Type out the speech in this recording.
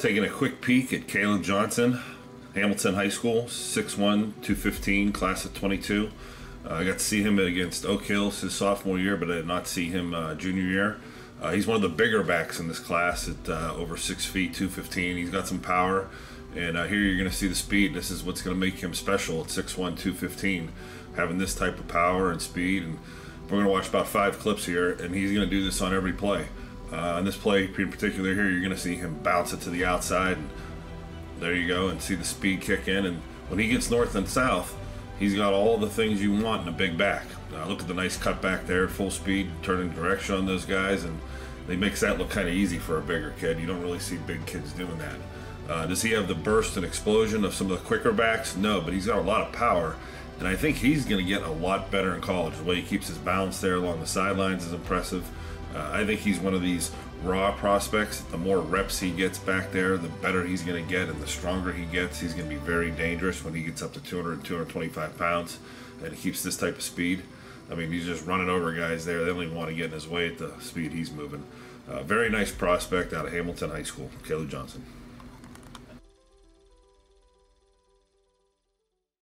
Taking a quick peek at Kaleb Johnson, Hamilton High School, 6'1", 215, class of 22. Uh, I got to see him against Oak Hills his sophomore year, but I did not see him uh, junior year. Uh, he's one of the bigger backs in this class at uh, over 6 feet, 215. He's got some power, and uh, here you're going to see the speed. This is what's going to make him special at 6'1", 215, having this type of power and speed. And we're going to watch about five clips here, and he's going to do this on every play. Uh, on this play in particular here, you're going to see him bounce it to the outside. And there you go, and see the speed kick in. And when he gets north and south, he's got all the things you want in a big back. Uh, look at the nice cut back there, full speed, turning direction on those guys, and they makes that look kind of easy for a bigger kid. You don't really see big kids doing that. Uh, does he have the burst and explosion of some of the quicker backs? No, but he's got a lot of power, and I think he's going to get a lot better in college. The way he keeps his balance there along the sidelines is impressive. Uh, I think he's one of these raw prospects. The more reps he gets back there, the better he's going to get, and the stronger he gets, he's going to be very dangerous when he gets up to 200 225 pounds and keeps this type of speed. I mean, he's just running over guys there. They don't even want to get in his way at the speed he's moving. Uh, very nice prospect out of Hamilton High School, Kaleb Johnson.